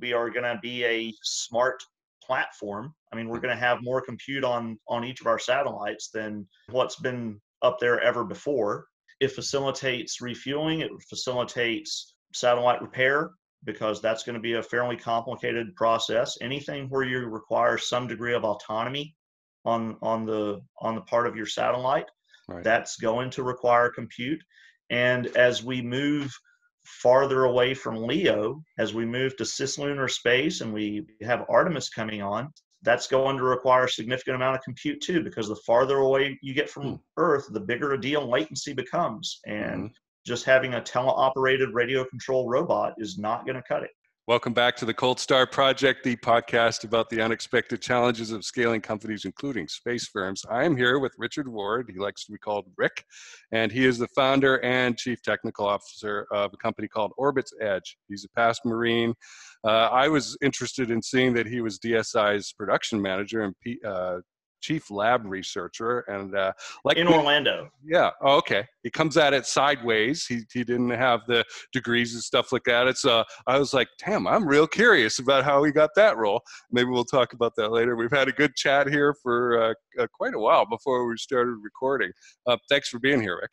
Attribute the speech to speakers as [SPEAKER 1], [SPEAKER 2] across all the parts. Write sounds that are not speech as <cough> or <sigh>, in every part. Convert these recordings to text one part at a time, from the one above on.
[SPEAKER 1] we are going to be a smart platform. I mean, we're mm-hmm. going to have more compute on on each of our satellites than what's been up there ever before. It facilitates refueling. It facilitates satellite repair because that's going to be a fairly complicated process. Anything where you require some degree of autonomy on on the on the part of your satellite, right. that's going to require compute. And as we move farther away from LEO, as we move to cislunar space and we have Artemis coming on, that's going to require a significant amount of compute too, because the farther away you get from mm. Earth, the bigger a deal latency becomes. And mm-hmm. just having a teleoperated radio control robot is not going to cut it.
[SPEAKER 2] Welcome back to the Cold Star Project, the podcast about the unexpected challenges of scaling companies, including space firms. I am here with Richard Ward. He likes to be called Rick, and he is the founder and chief technical officer of a company called OrbitsEdge. He's a past Marine. Uh, I was interested in seeing that he was DSI's production manager and P, uh, chief lab researcher and uh,
[SPEAKER 1] like in Orlando.
[SPEAKER 2] Yeah. Oh, okay. He comes at it sideways. He he didn't have the degrees and stuff like that. It's uh I was like, damn, I'm real curious about how he got that role. Maybe we'll talk about that later. We've had a good chat here for uh, uh, quite a while before we started recording. Uh, thanks for being here, Rick.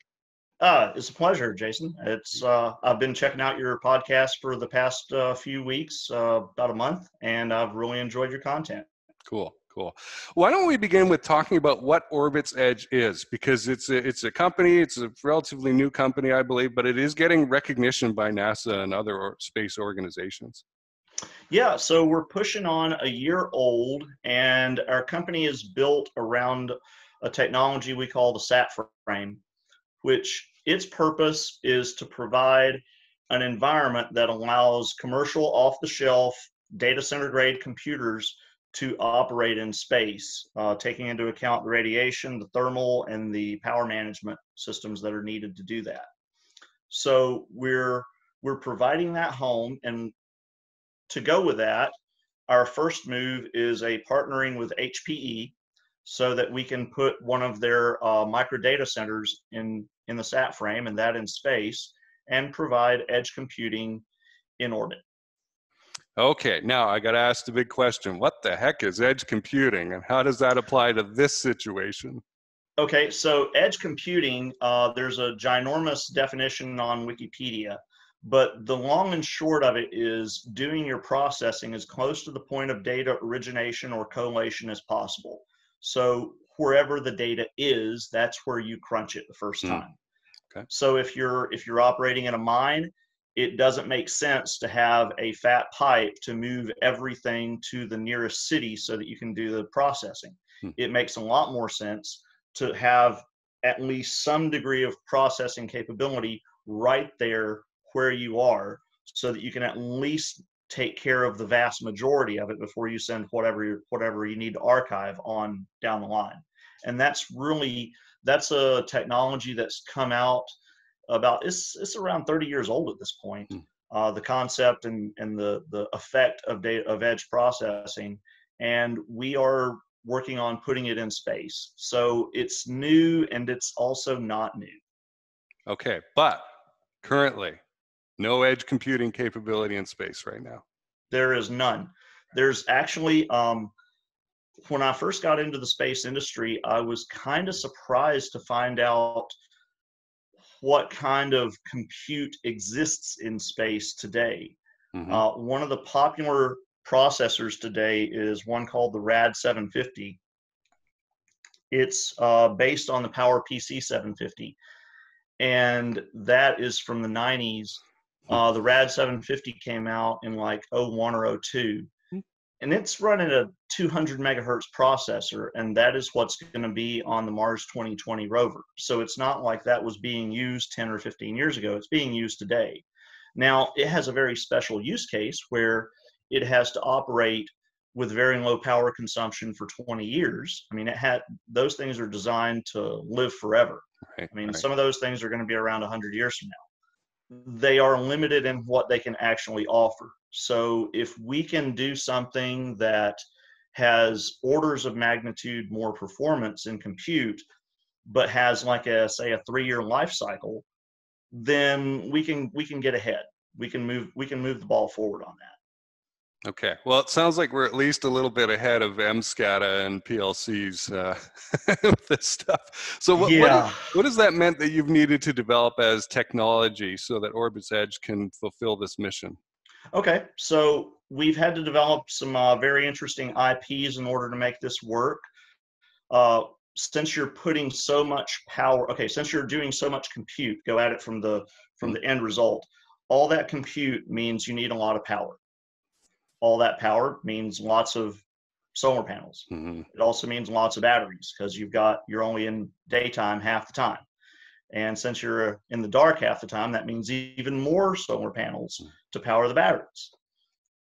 [SPEAKER 1] Uh, it's a pleasure, Jason. It's uh, I've been checking out your podcast for the past uh, few weeks, uh, about a month, and I've really enjoyed your content.
[SPEAKER 2] Cool. Cool. Why don't we begin with talking about what OrbitsEdge is? Because it's a, it's a company, it's a relatively new company, I believe, but it is getting recognition by NASA and other space organizations.
[SPEAKER 1] Yeah, so we're pushing on a year old, and our company is built around a technology we call the SAT frame, which its purpose is to provide an environment that allows commercial off the shelf data center grade computers to operate in space, uh, taking into account the radiation, the thermal, and the power management systems that are needed to do that. So we're we're providing that home, and to go with that, our first move is a partnering with HPE, so that we can put one of their uh, micro data centers in in the sat frame and that in space, and provide edge computing in orbit.
[SPEAKER 2] Okay, now I got to ask the big question what the heck is edge computing and how does that apply to this situation?
[SPEAKER 1] Okay, so edge computing, uh, there's a ginormous definition on Wikipedia, but the long and short of it is doing your processing as close to the point of data origination or collation as possible. So wherever the data is, that's where you crunch it the first hmm. time. Mm. Okay. So if you're if you're operating in a mine, it doesn't make sense to have a fat pipe to move everything to the nearest city so that you can do the processing. Hmm. It makes a lot more sense to have at least some degree of processing capability right there where you are so that you can at least take care of the vast majority of it before you send whatever whatever you need to archive on down the line. And that's really that's a technology that's come out about it's it's around 30 years old at this point. Mm. Uh, the concept and and the the effect of data of edge processing, and we are working on putting it in space. So it's new and it's also not new.
[SPEAKER 2] Okay, but currently, no edge computing capability in space right now.
[SPEAKER 1] There is none. There's actually um, when I first got into the space industry, I was kind of surprised to find out what kind of compute exists in space today. Mm-hmm. Uh, one of the popular processors today is one called the RAD 750. It's uh, based on the PowerPC 750, and that is from the 90s. Uh, the RAD 750 came out in like 01 or 02 and it's running a 200 megahertz processor and that is what's going to be on the mars 2020 rover. So it's not like that was being used 10 or 15 years ago it's being used today. Now it has a very special use case where it has to operate with very low power consumption for 20 years. I mean it had those things are designed to live forever. Right, i mean right. some of those things are going to be around 100 years from now. They are limited in what they can actually offer so if we can do something that has orders of magnitude more performance in compute, but has like a say a three-year life cycle, then we can we can get ahead. We can move we can move the ball forward on that.
[SPEAKER 2] Okay. Well, it sounds like we're at least a little bit ahead of MSCADA and PLCs uh, <laughs> with this stuff. So, what,
[SPEAKER 1] Yeah.
[SPEAKER 2] what, what has that meant that you've needed to develop as technology so that OrbitsEdge can fulfill this mission?
[SPEAKER 1] Okay, so we've had to develop some uh, very interesting IPs in order to make this work. Uh, since you're putting so much power, okay, since you're doing so much compute, go at it from the from the end result. All that compute means you need a lot of power. All that power means lots of solar panels.
[SPEAKER 2] hmm
[SPEAKER 1] It also means lots of batteries because you've got you're only in daytime half the time. And since you're in the dark half the time, that means even more solar panels to power the batteries.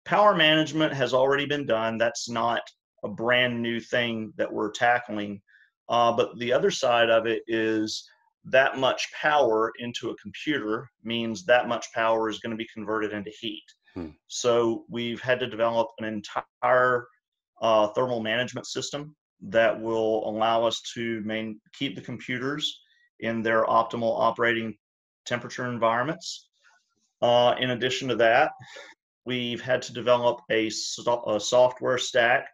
[SPEAKER 1] Power management has already been done. That's not a brand new thing that we're tackling. Uh, but the other side of it is that much power into a computer means that much power is going to be converted into heat.
[SPEAKER 2] Hmm.
[SPEAKER 1] So we've had to develop an entire uh, thermal management system that will allow us to main, keep the computers in their optimal operating temperature environments. Uh, in addition to that, we've had to develop a, so- a software stack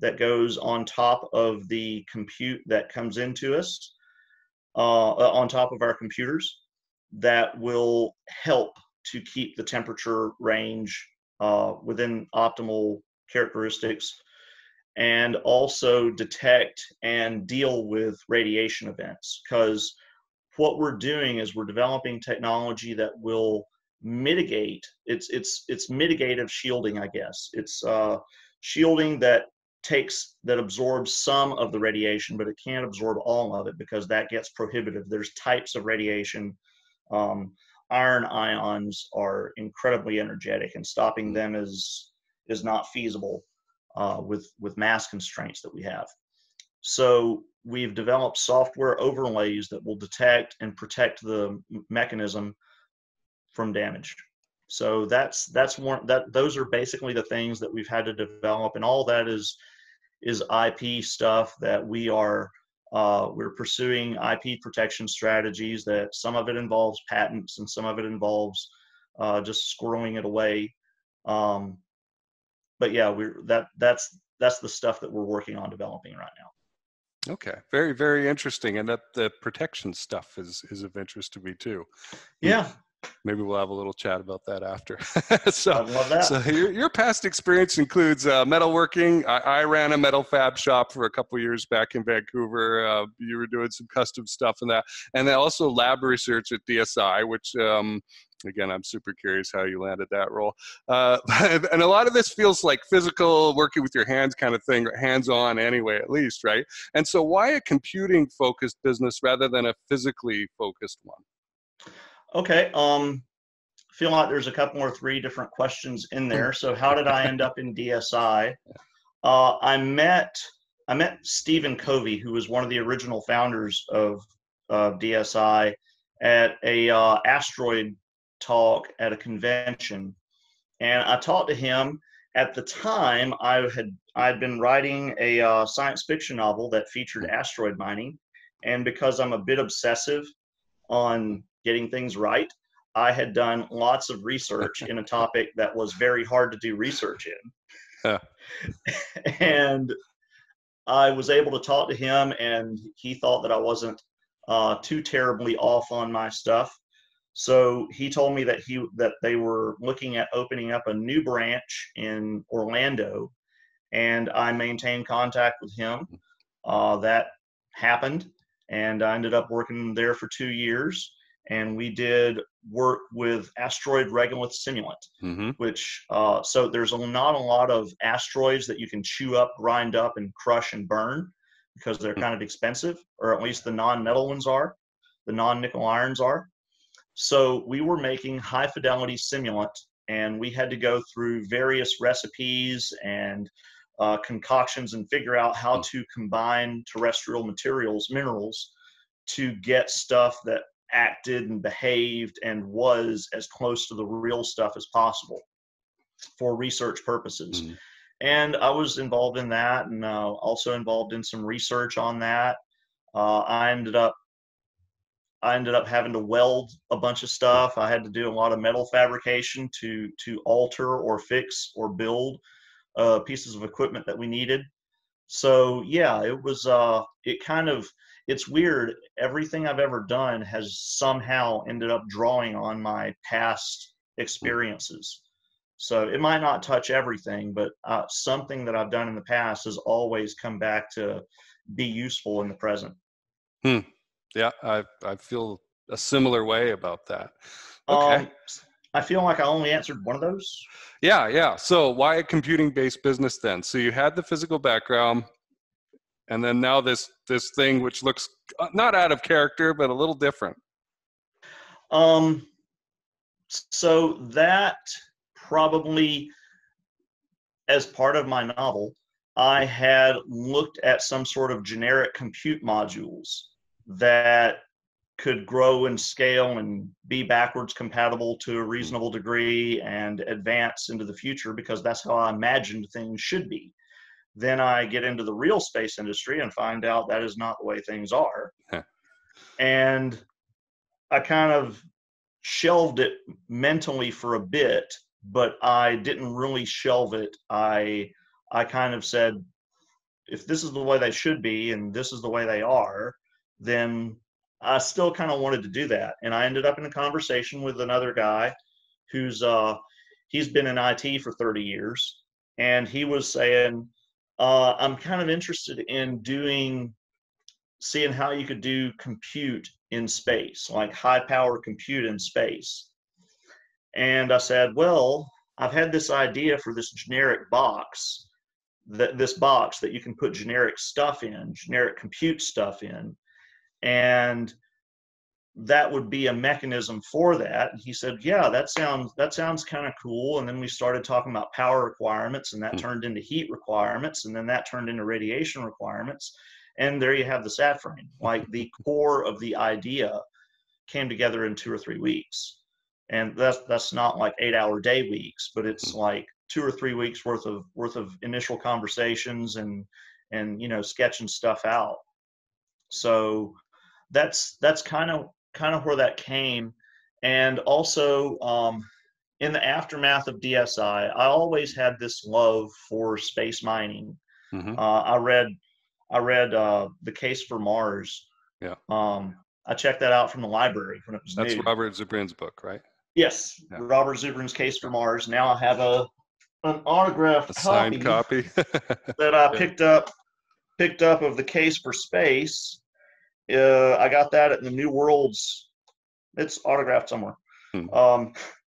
[SPEAKER 1] that goes on top of the compute that comes into us, uh, uh, on top of our computers, that will help to keep the temperature range uh, within optimal characteristics and also detect and deal with radiation events because what we're doing is we're developing technology that will mitigate it's it's it's mitigative shielding i guess it's uh, shielding that takes that absorbs some of the radiation but it can't absorb all of it because that gets prohibitive there's types of radiation um, iron ions are incredibly energetic and stopping them is is not feasible uh, with with mass constraints that we have. So we've developed software overlays that will detect and protect the mechanism from damage. So that's that's one that those are basically the things that we've had to develop, and all that is is IP stuff that we are uh, we're pursuing IP protection strategies. That some of it involves patents and some of it involves uh, just squirreling it away. Um, but yeah, we're that that's that's the stuff that we're working on developing right now.
[SPEAKER 2] Okay. Very, very interesting. And that the protection stuff is, is of interest to me too.
[SPEAKER 1] Yeah,
[SPEAKER 2] Maybe we'll have a little chat about that after. <laughs> So,
[SPEAKER 1] love that.
[SPEAKER 2] So your, your past experience includes uh, metalworking. I, I ran a metal fab shop for a couple years back in Vancouver. Uh, you were doing some custom stuff and that, and then also lab research at DSI, which um, again I'm super curious how you landed that role. Uh, <laughs> and a lot of this feels like physical, working with your hands kind of thing, hands-on anyway, at least, right? And so why a computing-focused business rather than a physically focused one?
[SPEAKER 1] Okay. Um, feel like there's a couple or three different questions in there. So how did I end up in DSI? Uh, I met I met Stephen Covey, who was one of the original founders of of DSI, at a uh, asteroid talk at a convention, and I talked to him. At the time, I had I'd been writing a uh, science fiction novel that featured asteroid mining, and because I'm a bit obsessive on getting things right, I had done lots of research in a <laughs> topic that was very hard to do research in. <laughs> And I was able to talk to him, and he thought that I wasn't uh, too terribly off on my stuff. So he told me that he that they were looking at opening up a new branch in Orlando, and I maintained contact with him. Uh, that happened, and I ended up working there for two years. And we did work with asteroid regolith simulant,
[SPEAKER 2] Mm-hmm.
[SPEAKER 1] which uh, so there's a, not a lot of asteroids that you can chew up, grind up, and crush and burn because they're kind of expensive, or at least the non-metal ones are, the non-nickel irons are. So we were making high fidelity simulant, and we had to go through various recipes and uh, concoctions and figure out how to combine terrestrial materials, minerals, to get stuff that acted and behaved and was as close to the real stuff as possible for research purposes.
[SPEAKER 2] Mhm.
[SPEAKER 1] And I was involved in that and uh, also involved in some research on that. Uh, I ended up, I ended up having to weld a bunch of stuff. I had to do a lot of metal fabrication to to alter or fix or build uh, pieces of equipment that we needed. So yeah, it was uh, it kind of it's weird. Everything I've ever done has somehow ended up drawing on my past experiences. So it might not touch everything, but uh, something that I've done in the past has always come back to be useful in the present.
[SPEAKER 2] Hmm. Yeah, I I feel a similar way about that. Okay.
[SPEAKER 1] Um, I feel like I only answered one of those.
[SPEAKER 2] Yeah, yeah. So why a computing-based business then? So you had the physical background, and then now this this thing which looks uh, not out of character, but a little different.
[SPEAKER 1] Um. So that probably, as part of my novel, I had looked at some sort of generic compute modules that could grow and scale and be backwards compatible to a hmm. reasonable degree and advance into the future because that's how I imagined things should be. Then I get into the real space industry and find out that is not the way things are.
[SPEAKER 2] Huh.
[SPEAKER 1] And I kind of shelved it mentally for a bit, but I didn't really shelve it. I I kind of said, if this is the way they should be and this is the way they are, then I still kind of wanted to do that. And I ended up in a conversation with another guy who's uh he's been in IT for 30 years and he was saying uh, I'm kind of interested in doing seeing how you could do compute in space, like high power compute in space. And I said, well, I've had this idea for this generic box, that this box that you can put generic stuff in, generic compute stuff in and that would be a mechanism for that. And he said yeah that sounds that sounds kind of cool. And then we started talking about power requirements and that mm-hmm. turned into heat requirements and then that turned into radiation requirements. And there you have the sat frame like the core of the idea came together in two or three weeks. And that's that's not like eight hour day weeks but it's mm-hmm. like two or three weeks worth of worth of initial conversations and and you know sketching stuff out. So that's that's kind of kind of where that came and also um, in the aftermath of dsi i always had this love for space mining mm-hmm. uh, i read i read uh, the case for mars
[SPEAKER 2] yeah
[SPEAKER 1] um, i checked that out from the library when it was
[SPEAKER 2] that's
[SPEAKER 1] new.
[SPEAKER 2] robert zubrin's book right
[SPEAKER 1] yes yeah. robert zubrin's case for mars now i have a an autographed
[SPEAKER 2] a signed copy,
[SPEAKER 1] copy. <laughs> that i picked up picked up of the case for space uh, I got that at the New Worlds. It's autographed somewhere. Hmm. Um,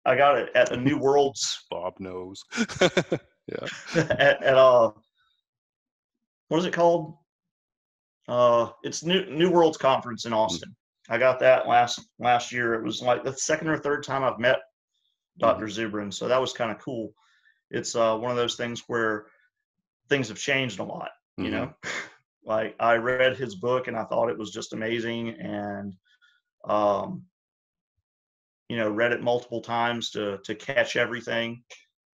[SPEAKER 1] I got it at the New Worlds. <laughs>
[SPEAKER 2] Bob knows. <laughs>
[SPEAKER 1] yeah. <laughs> at, at uh, what is it called? Uh, it's New New Worlds Conference in Austin. Hmm. I got that last last year. It was like the second or third time I've met Dr. Hmm. Zubrin, so that was kind of cool. It's uh, one of those things where things have changed a lot. You mm-hmm. know. Like I read his book and I thought it was just amazing and um you know read it multiple times to to catch everything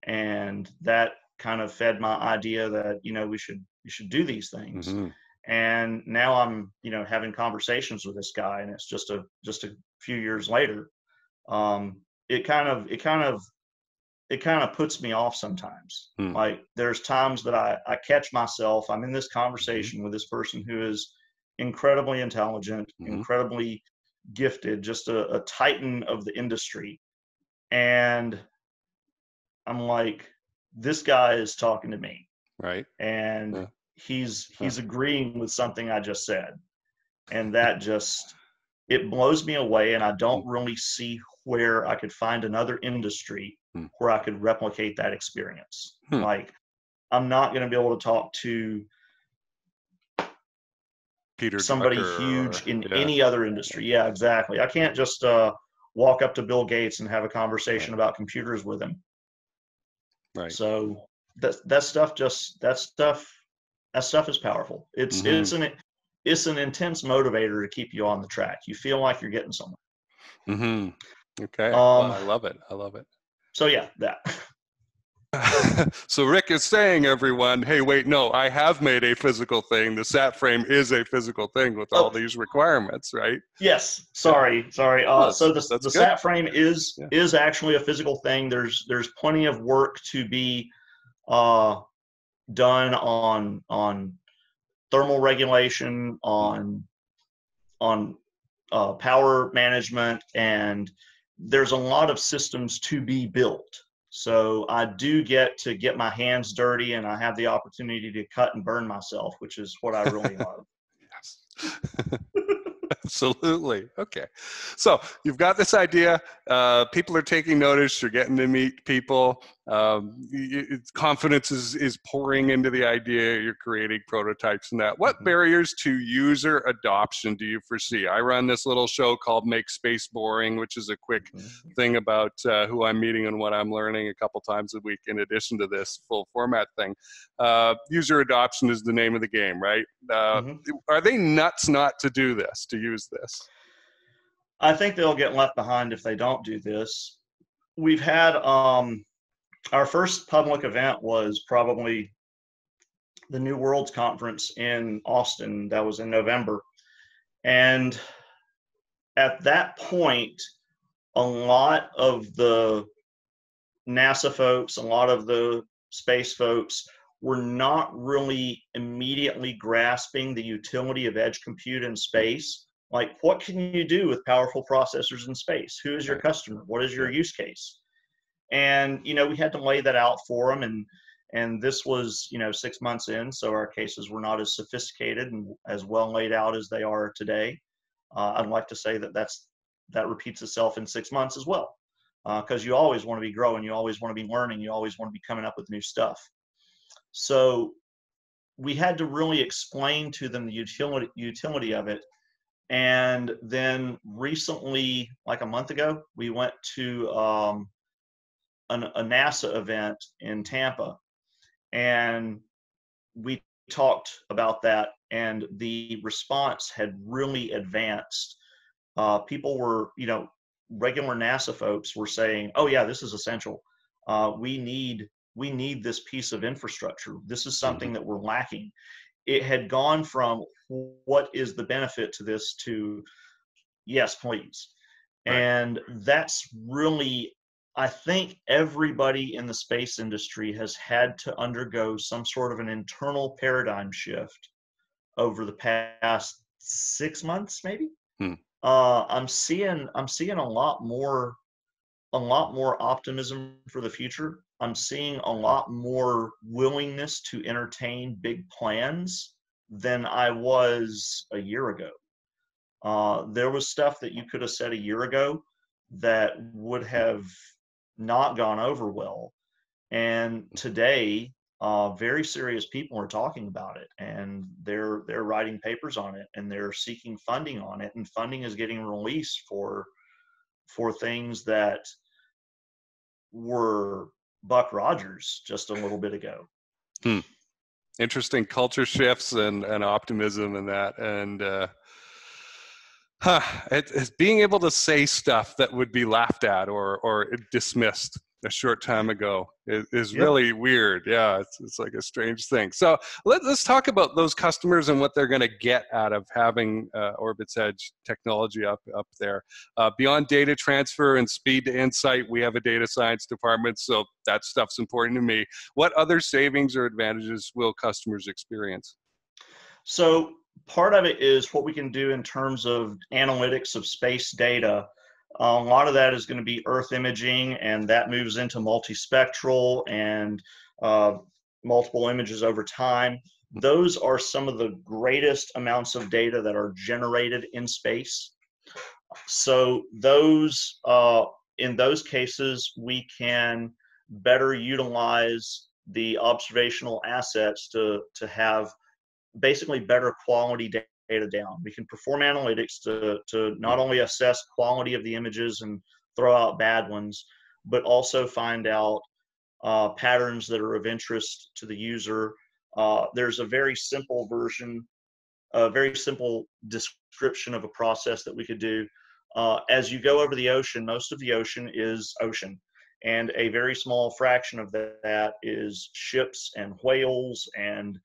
[SPEAKER 1] and that kind of fed my idea that you know we should we should do these things mm-hmm. and now i'm you know having conversations with this guy and it's just a just a few years later um it kind of it kind of it kind of puts me off sometimes. Hmm. Like there's times that I, I catch myself, I'm in this conversation mm-hmm. with this person who is incredibly intelligent, mm-hmm. incredibly gifted, just a, a, titan of the industry. And I'm like, this guy is talking to me.
[SPEAKER 2] Right.
[SPEAKER 1] And yeah. he's he's huh. agreeing with something I just said. And that just it blows me away and I don't really see where I could find another industry hmm. where I could replicate that experience. Hmm. Like, I'm not going to be able to talk to
[SPEAKER 2] Peter
[SPEAKER 1] somebody
[SPEAKER 2] Drucker
[SPEAKER 1] huge
[SPEAKER 2] or,
[SPEAKER 1] in
[SPEAKER 2] yeah.
[SPEAKER 1] any other industry. Yeah, exactly. I can't just uh, walk up to Bill Gates and have a conversation right. about computers with him.
[SPEAKER 2] Right.
[SPEAKER 1] So that that stuff just that stuff that stuff is powerful. It's mm-hmm. it's an it's an intense motivator to keep you on the track. You feel like you're getting somewhere.
[SPEAKER 2] Mm-hmm. Okay. Um, well, I love it. I love it.
[SPEAKER 1] So yeah, that. <laughs>
[SPEAKER 2] so Rick is saying, everyone, hey, wait, no, I have made a physical thing. The sat frame is a physical thing with all oh. these requirements, right?
[SPEAKER 1] Yes. Sorry, sorry. Uh, so the, the sat frame is yeah. is actually a physical thing. There's there's plenty of work to be uh, done on on thermal regulation, on on uh, power management, and there's a lot of systems to be built. So I do get to get my hands dirty and I have the opportunity to cut and burn myself, which is what I really love.
[SPEAKER 2] yes. <laughs> <laughs> Absolutely. Okay. So you've got this idea. Uh, people are taking notice. You're getting to meet people. Um, confidence is, is pouring into the idea. You're creating prototypes and that. What mm-hmm. barriers to user adoption do you foresee? I run this little show called Make Space Boring, which is a quick mm-hmm. thing about uh, who I'm meeting and what I'm learning a couple times a week, in addition to this full format thing. Uh, user adoption is the name of the game, right? Uh, mm-hmm. Are they nuts not to do this, to use this?
[SPEAKER 1] I think they'll get left behind if they don't do this. We've had um, our first public event was probably the New Worlds Conference in Austin. That was in November. And at that point, a lot of the NASA folks, a lot of the space folks were not really immediately grasping the utility of edge compute in space. Like, what can you do with powerful processors in space? Who is your customer? What is your use case? And you know we had to lay that out for them and and this was you know six months in so our cases were not as sophisticated and as well laid out as they are today. Uh, i'd like to say that that's that repeats itself in six months as well because uh, you always want to be growing you always want to be learning you always want to be coming up with new stuff. So we had to really explain to them the utility utility of it and then recently like a month ago we went to um, an, a NASA event in Tampa, and we talked about that, and the response had really advanced. Uh, people were, you know, regular NASA folks were saying, "Oh yeah, this is essential. Uh, we need we need this piece of infrastructure. This is something mm-hmm. that we're lacking." It had gone from what is the benefit to this to yes, please. Right. And that's really I think everybody in the space industry has had to undergo some sort of an internal paradigm shift over the past six months, maybe. Hmm. Uh, I'm seeing I'm seeing a lot more a lot more optimism for the future. I'm seeing a lot more willingness to entertain big plans than I was a year ago. Uh, there was stuff that you could have said a year ago that would have not gone over well. And today, uh, very serious people are talking about it, and they're they're writing papers on it, and they're seeking funding on it, and funding is getting released for for things that were Buck Rogers just a little bit ago.
[SPEAKER 2] Hmm. Interesting culture shifts and, and optimism and that. And uh, huh, it, it's being able to say stuff that would be laughed at or or dismissed a short time ago is, is yep. really weird. Yeah, it's, it's like a strange thing. So let, us talk about those customers and what they're going to get out of having uh, OrbitsEdge technology up up there. Uh, beyond data transfer and speed to insight, we have a data science department, so that stuff's important to me. What other savings or advantages will customers experience?
[SPEAKER 1] So part of it is what we can do in terms of analytics of space data. A lot of that is going to be Earth imaging, and that moves into multispectral and uh, multiple images over time. Those are some of the greatest amounts of data that are generated in space. So those, uh, in those cases, we can better utilize the observational assets to to have basically better quality data down. We can perform analytics to, to not only assess quality of the images and throw out bad ones, but also find out uh, patterns that are of interest to the user. Uh, there's a very simple version, a very simple description of a process that we could do. Uh, as you go over the ocean, most of the ocean is ocean. and a very small fraction of that is ships and whales and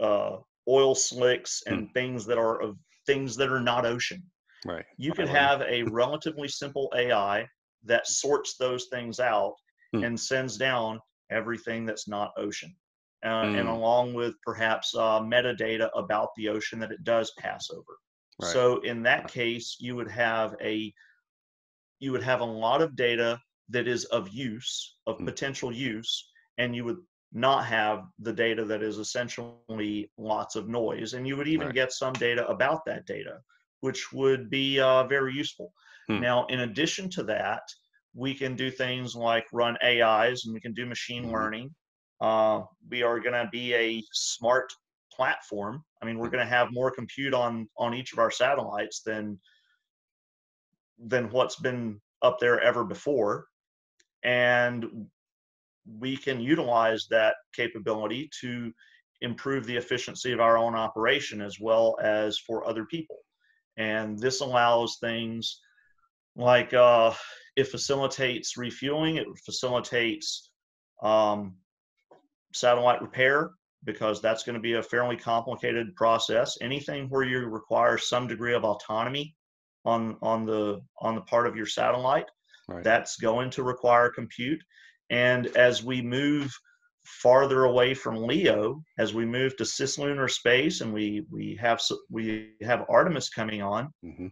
[SPEAKER 1] uh, oil slicks and mm. things that are of things that are not ocean.
[SPEAKER 2] Right.
[SPEAKER 1] You could have a relatively simple AI that sorts those things out mm. and sends down everything that's not ocean. Uh, mm. And along with perhaps uh, metadata about the ocean that it does pass over. Right. So in that case, you would have a you would have a lot of data that is of use, of mm. potential use, and you would not have the data that is essentially lots of noise. And you would even right. get some data about that data, which would be uh, very useful. Hmm. Now, in addition to that, we can do things like run AIs and we can do machine mm-hmm. learning. Uh, we are going to be a smart platform. I mean, we're hmm. going to have more compute on on each of our satellites than than what's been up there ever before and we can utilize that capability to improve the efficiency of our own operation as well as for other people. And this allows things like uh, it facilitates refueling, it facilitates um, satellite repair because that's going to be a fairly complicated process. Anything where you require some degree of autonomy on on the on the part of your satellite Right. That's going to require compute. And as we move farther away from LEO, as we move to cislunar space, and we we have we have Artemis coming on, mm-hmm.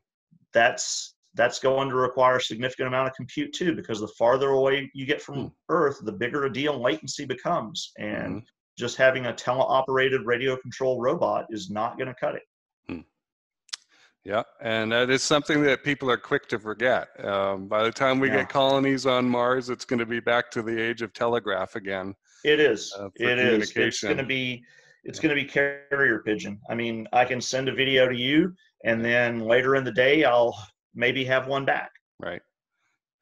[SPEAKER 1] that's that's going to require a significant amount of compute too, because the farther away you get from mm. Earth, the bigger a deal latency becomes, and mm-hmm. just having a teleoperated radio control robot is not going to cut it.
[SPEAKER 2] Yeah, and that is something that people are quick to forget. Um, by the time we yeah. get colonies on Mars, it's going to be back to the age of telegraph again.
[SPEAKER 1] It is. Uh, it is. It's going to be. It's yeah. going to be carrier pigeon. I mean, I can send a video to you, and then later in the day, I'll maybe have one back.
[SPEAKER 2] Right.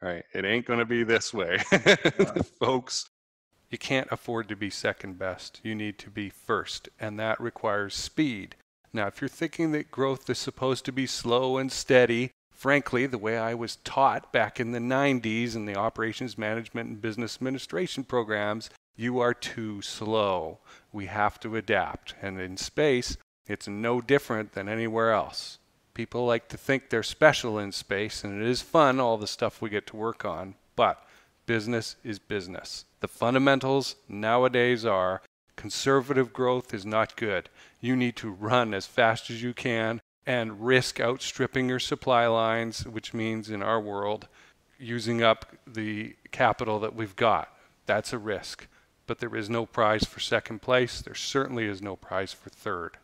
[SPEAKER 2] Right. It ain't going to be this way, <laughs> folks. You can't afford to be second best. You need to be first, and that requires speed. Now, if you're thinking that growth is supposed to be slow and steady, frankly, the way I was taught back in the 90s in the operations management and business administration programs, you are too slow. We have to adapt. And in space, it's no different than anywhere else. People like to think they're special in space, and it is fun, all the stuff we get to work on, but business is business. The fundamentals nowadays are conservative growth is not good. You need to run as fast as you can and risk outstripping your supply lines, which means in our world, using up the capital that we've got. That's a risk. But there is no prize for second place. There certainly is no prize for third.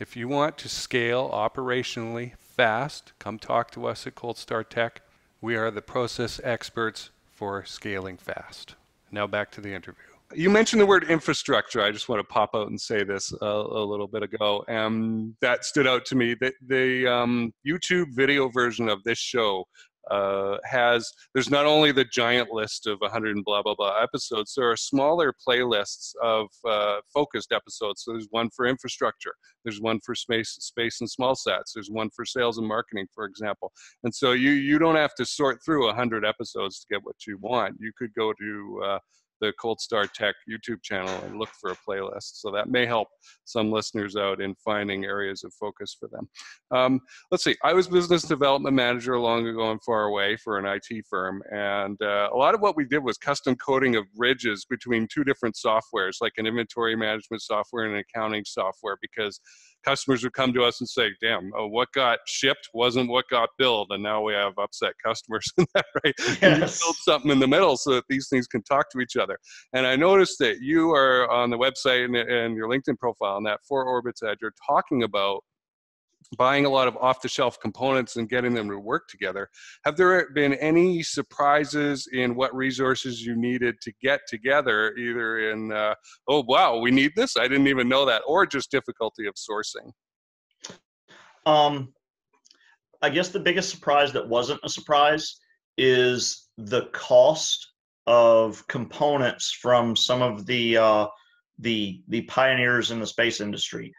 [SPEAKER 2] If you want to scale operationally fast, come talk to us at Cold Tech. We are the process experts for scaling fast. Now back to the interview you mentioned the word infrastructure. I just want to pop out and say this a, a little bit ago, and that stood out to me. That the um, YouTube video version of this show uh, has there's not only the giant list of 100 and blah blah blah episodes. There are smaller playlists of uh, focused episodes. So there's one for infrastructure. There's one for space, space and small sats. There's one for sales and marketing, for example. And so you you don't have to sort through 100 episodes to get what you want. You could go to uh, the Cold Star Tech YouTube channel and look for a playlist. So that may help some listeners out in finding areas of focus for them. Um, let's see, I was business development manager long ago and far away for an IT firm. And uh, a lot of what we did was custom coding of bridges between two different softwares, like an inventory management software and an accounting software, because customers would come to us and say, damn, oh, what got shipped wasn't what got billed. And now we have upset customers. <laughs> In that right? Yes. And you build something in the middle so that these things can talk to each other. And I noticed that you are on the website and, and your LinkedIn profile and that 4Orbits Edge, you're talking about buying a lot of off the shelf components and getting them to work together. Have there been any surprises in what resources you needed to get together, either in, uh, oh, wow, we need this? I didn't even know that, or just difficulty of sourcing?
[SPEAKER 1] Um, I guess the biggest surprise that wasn't a surprise is the cost of components from some of the uh, the the pioneers in the space industry.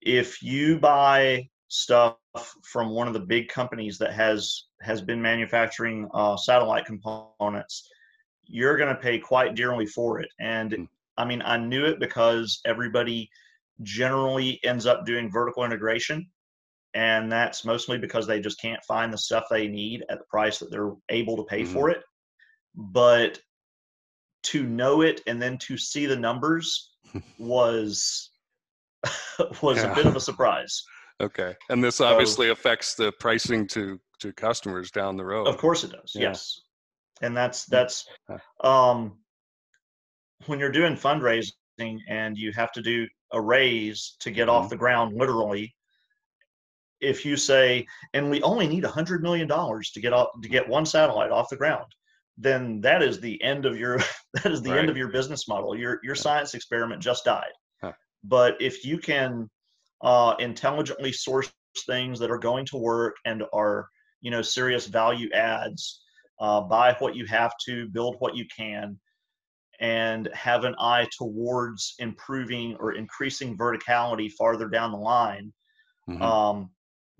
[SPEAKER 1] If you buy stuff from one of the big companies that has has been manufacturing uh, satellite components you're going to pay quite dearly for it. And
[SPEAKER 2] Mm.
[SPEAKER 1] I mean, I knew it because everybody generally ends up doing vertical integration. And that's mostly because they just can't find the stuff they need at the price that they're able to pay
[SPEAKER 2] Mhm.
[SPEAKER 1] for it. But to know it and then to see the numbers <laughs> was <laughs> was
[SPEAKER 2] Yeah.
[SPEAKER 1] a bit of a surprise.
[SPEAKER 2] Okay. And this obviously affects the pricing to to customers down the road.
[SPEAKER 1] Of course it does.
[SPEAKER 2] Yeah.
[SPEAKER 1] Yes. And that's that's um when you're doing fundraising and you have to do a raise to get
[SPEAKER 2] Mhm.
[SPEAKER 1] off the ground literally if you say and we only need a hundred million dollars to get off to get one satellite off the ground then that is the end of your <laughs> that is the
[SPEAKER 2] Right.
[SPEAKER 1] end of your business model your your
[SPEAKER 2] Yeah.
[SPEAKER 1] science experiment just died
[SPEAKER 2] Huh.
[SPEAKER 1] but if you can uh, intelligently source things that are going to work and are you know serious value adds uh, buy what you have to build what you can and have an eye towards improving or increasing verticality farther down the line
[SPEAKER 2] Mhm.
[SPEAKER 1] um,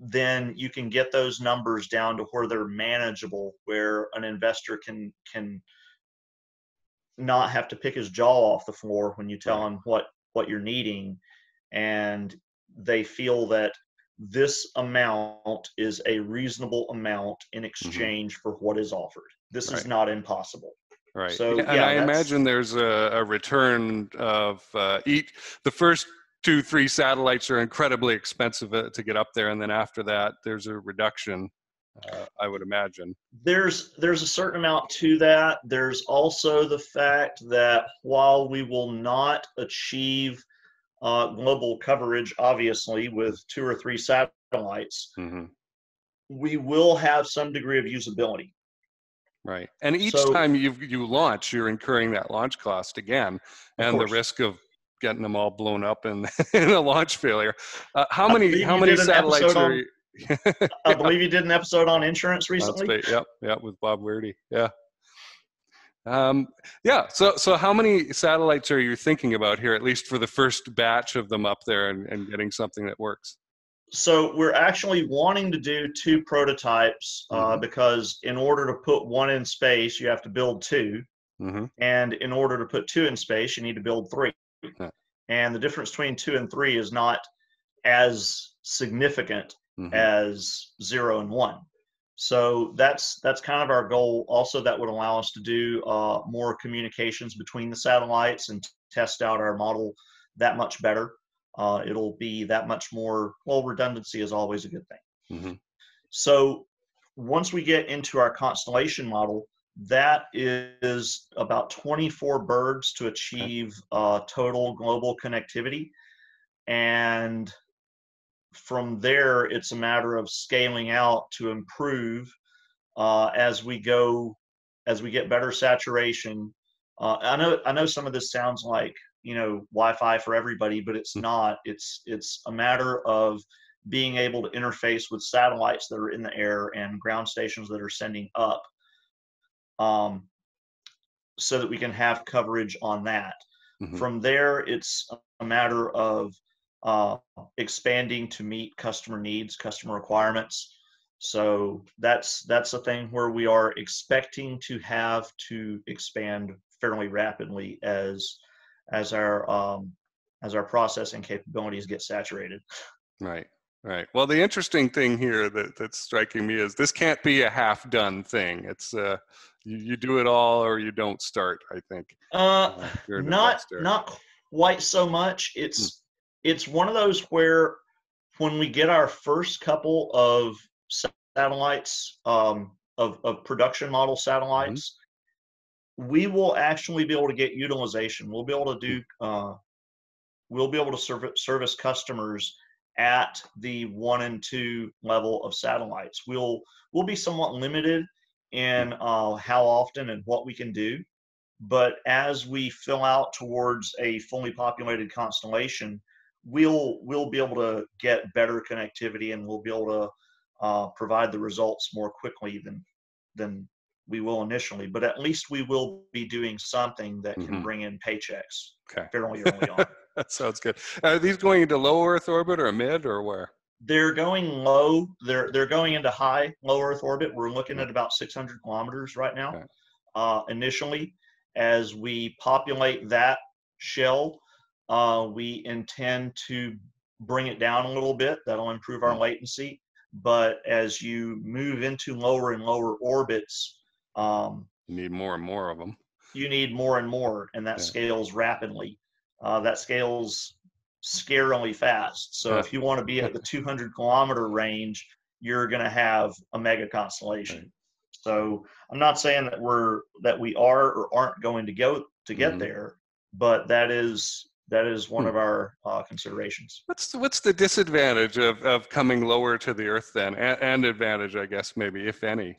[SPEAKER 1] then you can get those numbers down to where they're manageable where an investor can can not have to pick his jaw off the floor when you tell him what what you're needing and they feel that this amount is a reasonable amount in exchange for what is offered this
[SPEAKER 2] Mm-hmm. Right.
[SPEAKER 1] is not impossible
[SPEAKER 2] Right.
[SPEAKER 1] So,
[SPEAKER 2] Yeah, and
[SPEAKER 1] yeah,
[SPEAKER 2] I imagine there's a, a return of uh, each. The first two, three satellites are incredibly expensive uh, to get up there, and then after that, there's a reduction. Uh, I would imagine.
[SPEAKER 1] there's there's a certain amount to that there's also the fact that while we will not achieve uh, global coverage obviously with two or three satellites
[SPEAKER 2] hmm
[SPEAKER 1] we will have some degree of usability
[SPEAKER 2] Right. And each
[SPEAKER 1] So-
[SPEAKER 2] time you you launch, you're incurring that launch cost again, and the risk of getting them all blown up in, <laughs> in a launch failure. Uh, how
[SPEAKER 1] I
[SPEAKER 2] many how many satellites are?
[SPEAKER 1] on-
[SPEAKER 2] you- <laughs>
[SPEAKER 1] i believe you did an episode on insurance recently
[SPEAKER 2] right. Yep, yep, with Bob Weirdy. Yeah. Um, yeah. So, so how many satellites are you thinking about here, at least for the first batch of them up there, and, and getting something that works?
[SPEAKER 1] so we're actually wanting to do two prototypes uh,
[SPEAKER 2] Mhm.
[SPEAKER 1] because in order to put one in space you have to build two
[SPEAKER 2] hmm
[SPEAKER 1] and in order to put two in space you need to build three
[SPEAKER 2] Yeah.
[SPEAKER 1] and the difference between two and three is not as significant
[SPEAKER 2] hmm
[SPEAKER 1] as zero and one so that's that's kind of our goal also that would allow us to do uh, more communications between the satellites and test out our model that much better. Uh, it'll be that much more well redundancy is always a good thing.
[SPEAKER 2] Hmm
[SPEAKER 1] so once we get into our constellation model, that is about 24 birds to achieve uh, total global connectivity. And from there, it's a matter of scaling out to improve uh, as we go, as we get better saturation. Uh, I know, I know some of this sounds like you know Wi-Fi for everybody, but it's not. It's it's a matter of being able to interface with satellites that are in the air and ground stations that are sending up um, so that we can have coverage on that.
[SPEAKER 2] Mhm.
[SPEAKER 1] From there, it's a matter of uh, expanding to meet customer needs, customer requirements. So that's that's a thing where we are expecting to have to expand fairly rapidly as as our um, as our processing capabilities get saturated.
[SPEAKER 2] Right. Right. Well, the interesting thing here that, that's striking me is this can't be a half done thing. It's uh, you, you do it all or you don't start. I think.
[SPEAKER 1] Uh, not
[SPEAKER 2] investor.
[SPEAKER 1] not quite so much it's it's one of those where when we get our first couple of satellites um, of, of production model satellites we will actually be able to get utilization. We'll be able to do uh, we'll be able to serve, service customers at the one and two level of satellites. We'll we'll be somewhat limited in uh, how often and what we can do but as we fill out towards a fully populated constellation we'll we'll be able to get better connectivity and we'll be able to uh, provide the results more quickly than than we will initially but at least we will be doing something that can
[SPEAKER 2] Mhm.
[SPEAKER 1] bring in paychecks
[SPEAKER 2] Okay.
[SPEAKER 1] fairly early on <laughs>
[SPEAKER 2] that sounds good. Are these going into low Earth orbit or mid or where?
[SPEAKER 1] they're going low they're they're going into high low earth orbit we're looking at about 600 kilometers right now
[SPEAKER 2] Okay.
[SPEAKER 1] uh, initially. As we populate that shell, uh, we intend to bring it down a little bit. That'll improve our latency. But as you move into lower and lower orbits, um,
[SPEAKER 2] You need more and more of them.
[SPEAKER 1] you need more and more, and that
[SPEAKER 2] Yeah.
[SPEAKER 1] scales rapidly. Uh, that scales scarily fast. So if you want to be at the <laughs> 200 kilometer range, you're going to have a mega constellation.
[SPEAKER 2] Right.
[SPEAKER 1] So I'm not saying that we're that we are or aren't going to go to get
[SPEAKER 2] Mhm.
[SPEAKER 1] there, but that is that is one
[SPEAKER 2] Hmm.
[SPEAKER 1] of our uh, considerations.
[SPEAKER 2] What's the, what's the disadvantage of, of coming lower to the earth then, and, and advantage, I guess, maybe if any?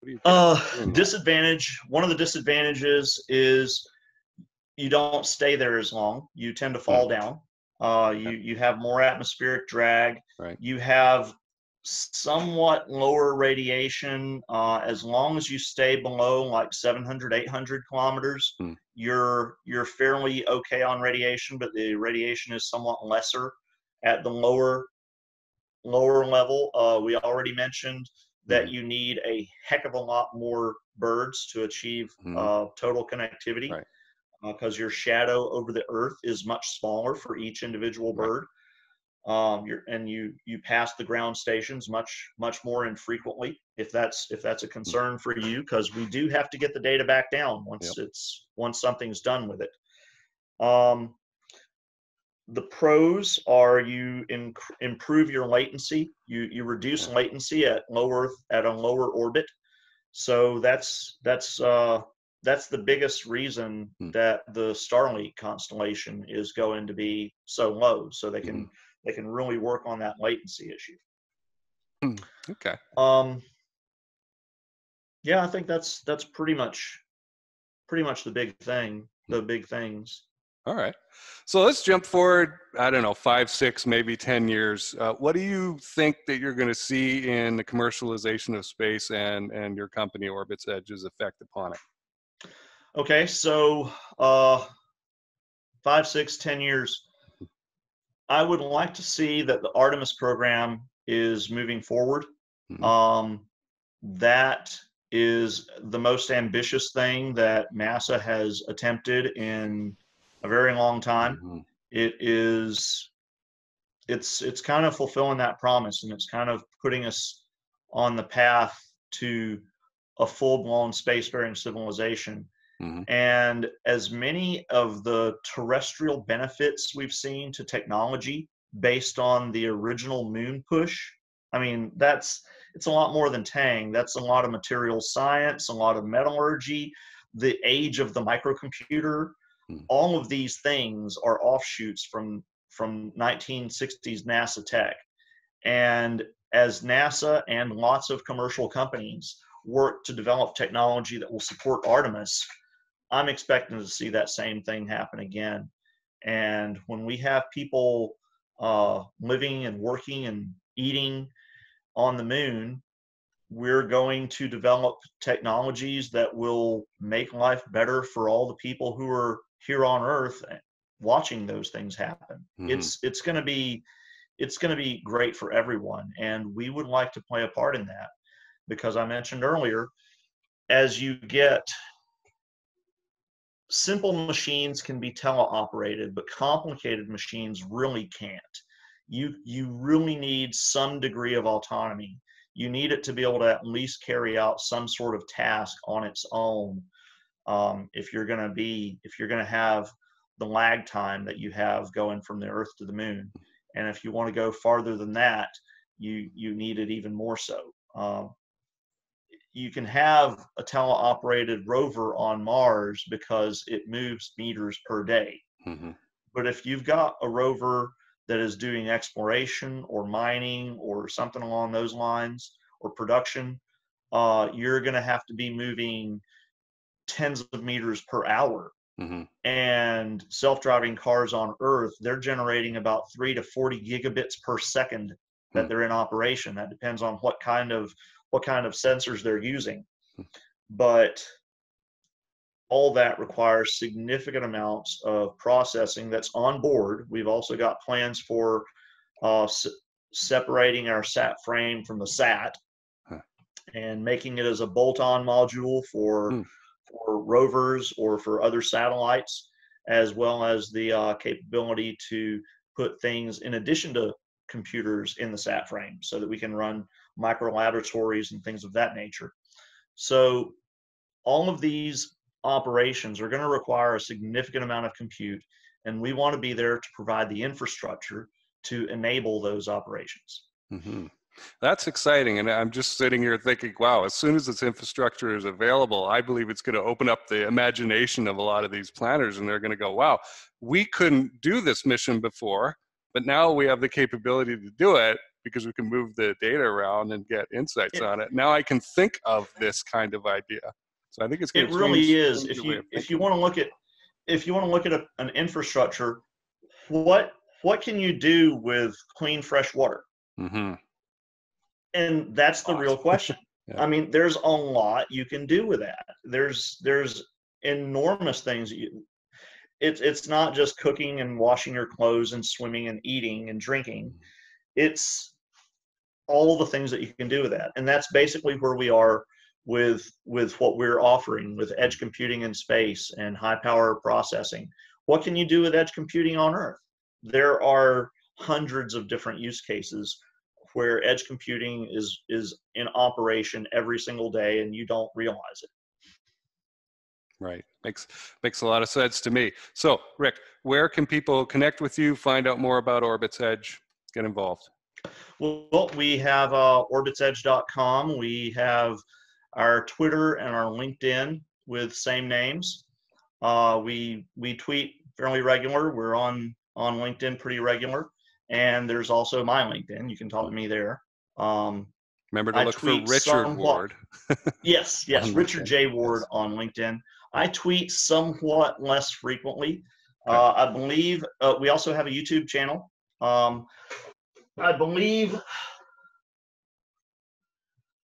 [SPEAKER 2] What do you think?
[SPEAKER 1] Uh, disadvantage. One of the disadvantages is you don't stay there as long. You tend to fall down. Uh, you you have more atmospheric drag.
[SPEAKER 2] Right.
[SPEAKER 1] You have somewhat lower radiation uh, as long as you stay below like 700 800 kilometers
[SPEAKER 2] Hmm.
[SPEAKER 1] you're you're fairly okay on radiation but the radiation is somewhat lesser at the lower lower level uh, we already mentioned that
[SPEAKER 2] Mhm.
[SPEAKER 1] you need a heck of a lot more birds to achieve
[SPEAKER 2] Mhm.
[SPEAKER 1] uh, total connectivity
[SPEAKER 2] Right.
[SPEAKER 1] because your shadow over the earth is much smaller for each individual
[SPEAKER 2] Right.
[SPEAKER 1] bird um, you're, and you you pass the ground stations much much more infrequently if that's if that's a concern for you because we do have to get the data back down once it's once something's done with it. Um, the pros are you in, improve your latency you you reduce latency at low earth at a lower orbit. So that's that's uh that's the biggest reason
[SPEAKER 2] Hmm.
[SPEAKER 1] that the starlink constellation is going to be so low so they can they can really work on that latency issue
[SPEAKER 2] Okay.
[SPEAKER 1] um yeah i think that's that's pretty much pretty much the big thing the big things
[SPEAKER 2] All right. So let's jump forward, I don't know, five, six, maybe 10 years. Uh, what do you think that you're going to see in the commercialization of space and, and your company, OrbitsEdge's effect upon it?
[SPEAKER 1] Okay, so uh, five, six, ten years. I would like to see that the Artemis program is moving forward.
[SPEAKER 2] Mhm.
[SPEAKER 1] Um, that is the most ambitious thing that NASA has attempted in a very long time.
[SPEAKER 2] Mhm.
[SPEAKER 1] It is, it's it's kind of fulfilling that promise, and it's kind of putting us on the path to a full-blown spacefaring civilization.
[SPEAKER 2] Mhm.
[SPEAKER 1] And as many of the terrestrial benefits we've seen to technology based on the original moon push, I mean, that's it's a lot more than Tang. That's a lot of material science, a lot of metallurgy, the age of the microcomputer.
[SPEAKER 2] Hmm.
[SPEAKER 1] All of these things are offshoots from from 1960s NASA tech. And as NASA and lots of commercial companies work to develop technology that will support Artemis, I'm expecting to see that same thing happen again. And when we have people uh, living and working and eating on the moon, we're going to develop technologies that will make life better for all the people who are here on Earth eh, watching those things happen.
[SPEAKER 2] Mhm.
[SPEAKER 1] It's it's going to be it's going to be great for everyone, and we would like to play a part in that because I mentioned earlier, as you get simple machines can be teleoperated, but complicated machines really can't. You you really need some degree of autonomy. You need it to be able to at least carry out some sort of task on its own. Um, if you're going to be if you're going to have the lag time that you have going from the Earth to the Moon, and if you want to go farther than that, you you need it even more so. Um, you can have a teleoperated rover on Mars because it moves meters per day.
[SPEAKER 2] Mhm.
[SPEAKER 1] But if you've got a rover that is doing exploration or mining or something along those lines or production, uh, you're going to have to be moving tens of meters per hour.
[SPEAKER 2] Mhm.
[SPEAKER 1] And self driving cars on Earth, they're generating about three to 40 gigabits per second that
[SPEAKER 2] Hmm.
[SPEAKER 1] they're in operation. That depends on what kind of what kind of sensors they're using. But all that requires significant amounts of processing that's on board. We've also got plans for uh, s- separating our SatFrame from the SAT
[SPEAKER 2] Huh.
[SPEAKER 1] and making it as a bolt-on module for hmm. for rovers or for other satellites, as well as the uh, capability to put things in addition to computers in the SatFrame so that we can run micro laboratories and things of that nature. So all of these operations are going to require a significant amount of compute, and we want to be there to provide the infrastructure to enable those operations.
[SPEAKER 2] Mm-hmm. That's exciting. And I'm just sitting here thinking, wow, as soon as this infrastructure is available, I believe it's going to open up the imagination of a lot of these planners. And they're going to go, wow, we couldn't do this mission before, but now we have the capability to do it because we can move the data around and get insights on it. Now I can think of this kind of idea. So I think it's
[SPEAKER 1] it really is. If you if you want to look at if you want to look at a, an infrastructure, what what can you do with clean fresh water? Mm-hmm. And that's the real <laughs> question. yeah. I mean, there's a lot you can do with that. There's there's enormous things you, it's it's not just cooking and washing your clothes and swimming and eating and drinking. It's all the things that you can do with that. And that's basically where we are with with what we're offering with edge computing in space and high power processing. What can you do with edge computing on Earth? There are hundreds of different use cases where edge computing is is in operation every single day and you don't realize it.
[SPEAKER 2] Right. Makes makes a lot of sense to me. So, Rick, where can people connect with you, find out more about OrbitsEdge, get involved?
[SPEAKER 1] Well, we have uh, orbitsedge.com. We have our Twitter and our LinkedIn with same names. Uh, we we tweet fairly regular. We're on on LinkedIn pretty regular, and there's also my LinkedIn. You can talk to me there. Um,
[SPEAKER 2] Remember to I look for Richard <laughs> Ward.
[SPEAKER 1] yes, yes, Richard J. Ward on LinkedIn. I tweet somewhat less frequently. Uh, I believe uh, we also have a YouTube channel. Um, I believe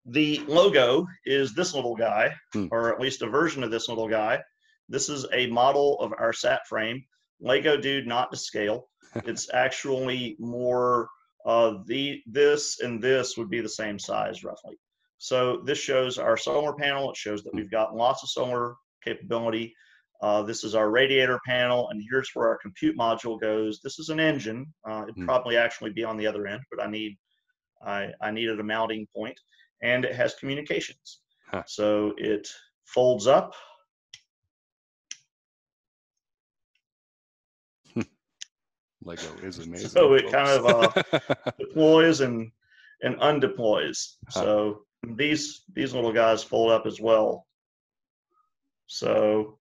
[SPEAKER 1] the logo is this little guy, hmm. or at least a version of this little guy. This is a model of our SatFrame. Lego dude, not to scale. <laughs> it's actually more uh, the this and this would be the same size roughly. So this shows our solar panel. It shows that we've got lots of solar capability. Uh, this is our radiator panel, and here's where our compute module goes. This is an engine. Uh, it'd mm. probably actually be on the other end, but I need I, I needed a mounting point, and it has communications. Huh. So it folds up. <laughs>
[SPEAKER 2] Lego is <laughs> amazing.
[SPEAKER 1] So it folks. kind of uh, <laughs> deploys and and undeploys. Huh. So these these little guys fold up as well. So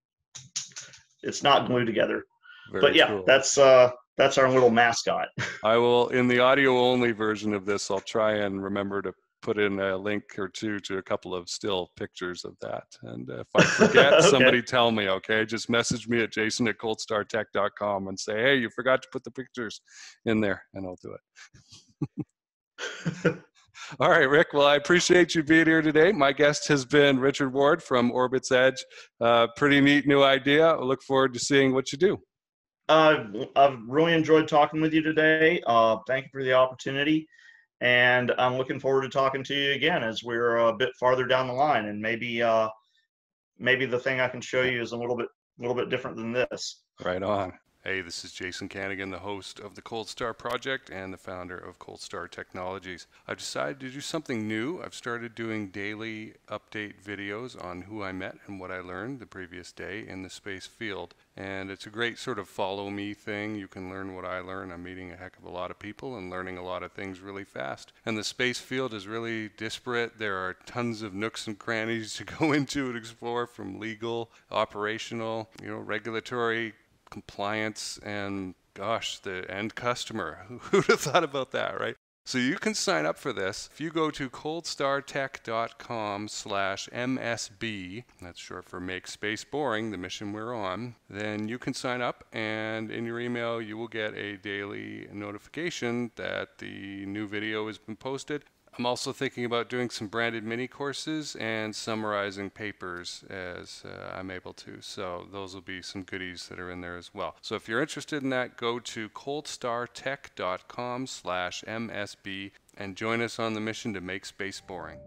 [SPEAKER 1] it's not glued together. Very but yeah, cool. that's uh that's our little mascot. <laughs>
[SPEAKER 2] I will in the audio only version of this. I'll try and remember to put in a link or two to a couple of still pictures of that. And if I forget, <laughs> okay. somebody tell me. Okay, just message me at jason at coldstartech.com and say, hey, you forgot to put the pictures in there, and I'll do it. <laughs> All right, Rick. Well, I appreciate you being here today. My guest has been Richard Ward from OrbitsEdge. Uh, pretty neat new idea. I look forward to seeing what you do.
[SPEAKER 1] Uh, I've really enjoyed talking with you today. Uh, thank you for the opportunity. And I'm looking forward to talking to you again as we're a bit farther down the line. And maybe uh, maybe the thing I can show you is a little bit a little bit different than this.
[SPEAKER 2] Right on. Hey, this is Jason Kanigan, the host of the Cold Star Project and the founder of Cold Star Technologies. I've decided to do something new. I've started doing daily update videos on who I met and what I learned the previous day in the space field. And it's a great sort of follow me thing. You can learn what I learn. I'm meeting a heck of a lot of people and learning a lot of things really fast. And the space field is really disparate. There are tons of nooks and crannies <laughs> to go into and explore from legal, operational, you know, regulatory, compliance and gosh, the end customer. <laughs> Who'd have thought about that, right? So you can sign up for this if you go to coldstartech.com slash MSB, that's short for Make Space Boring, the mission we're on, then you can sign up and in your email you will get a daily notification that the new video has been posted I'm also thinking about doing some branded mini courses and summarizing papers as uh, I'm able to. So those will be some goodies that are in there as well. So if you're interested in that, go to coldstartech.com slash MSB and join us on the mission to make space boring.